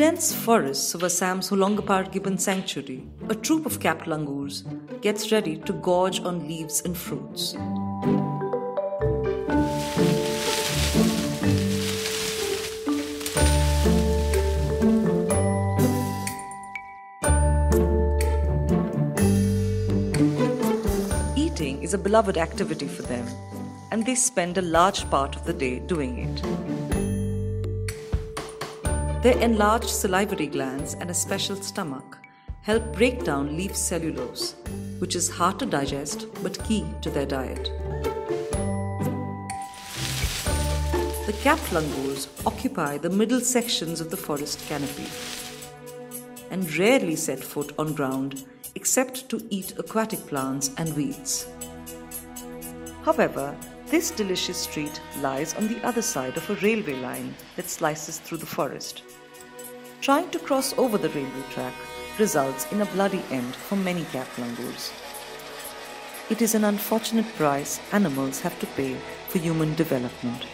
dense forests of Assam's Hollongapar Gibbon Sanctuary, a troop of capped langurs gets ready to gorge on leaves and fruits. Eating is a beloved activity for them, and they spend a large part of the day doing it. Their enlarged salivary glands and a special stomach help break down leaf cellulose, which is hard to digest but key to their diet. The capped langurs occupy the middle sections of the forest canopy and rarely set foot on ground except to eat aquatic plants and weeds. However, this delicious treat lies on the other side of a railway line that slices through the forest. Trying to cross over the railway track results in a bloody end for many langurs. It is an unfortunate price animals have to pay for human development.